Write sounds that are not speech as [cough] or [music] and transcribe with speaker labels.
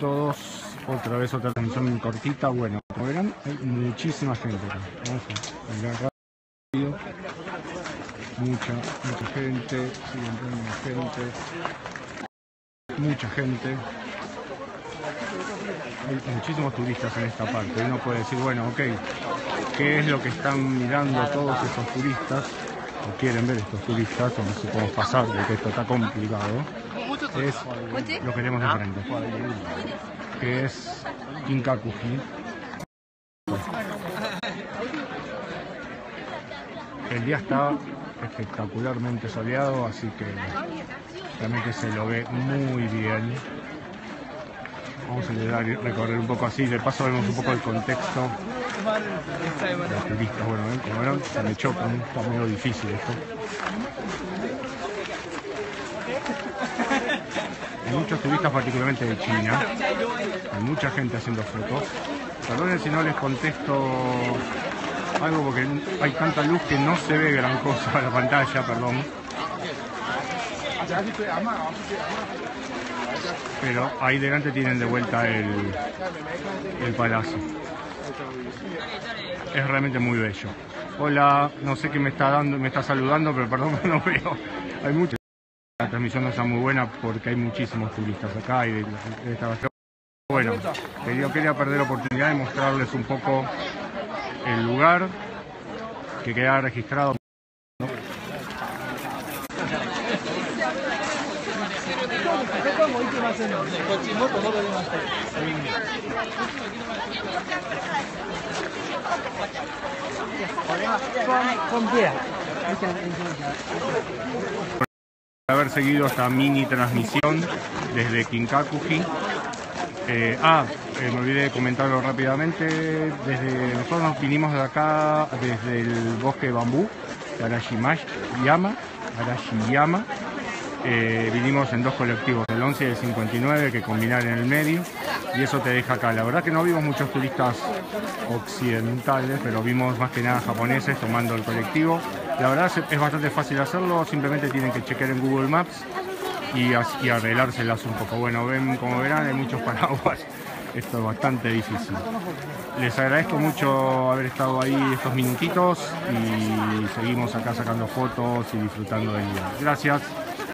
Speaker 1: todos, otra vez otra transmisión cortita. Bueno, como verán, hay muchísima gente. Vamos a mirar. Mucha, mucha gente, sigue entrando gente. Mucha gente. Muchísimos turistas en esta parte. Uno puede decir, bueno, ok, ¿qué es lo que están mirando todos esos turistas? O quieren ver estos turistas, o no sé cómo pasar, porque esto está complicado. Es lo que tenemos enfrente, que es Kinkakuji. El día está espectacularmente soleado, así que realmente se lo ve muy bien. Vamos a intentar recorrer un poco así, de paso vemos un poco el contexto de los turistas. Bueno, ¿ven? como verán, se me chocan, está medio difícil esto. Hay muchos turistas, particularmente de China. Hay mucha gente haciendo fotos. Perdonen si no les contesto algo porque hay tanta luz que no se ve gran cosa en la pantalla, perdón. Pero ahí delante tienen de vuelta el, el palacio. Es realmente muy bello. Hola, no sé qué me está dando, me está saludando, pero perdón, [laughs] no veo. Hay mucho. Transmisión no está muy buena porque hay muchísimos turistas acá y de, de esta Bueno, yo quería perder la oportunidad de mostrarles un poco el lugar que queda registrado. Haber seguido esta mini transmisión desde Kinkakuji. Eh, ah, eh, me olvidé de comentarlo rápidamente. Desde nosotros nos vinimos de acá, desde el bosque de bambú, de Arashiyama. Arashiyama. Eh, vinimos en dos colectivos, el 11 y el 59, que combinar en el medio, y eso te deja acá. La verdad que no vimos muchos turistas occidentales, pero vimos más que nada japoneses tomando el colectivo. La verdad es bastante fácil hacerlo, simplemente tienen que chequear en Google Maps y, y arreglárselas un poco. Bueno, ven, como verán, hay muchos [laughs] paraguas. Esto es bastante difícil. Les agradezco mucho haber estado ahí estos minutitos y seguimos acá sacando fotos y disfrutando del día. Gracias.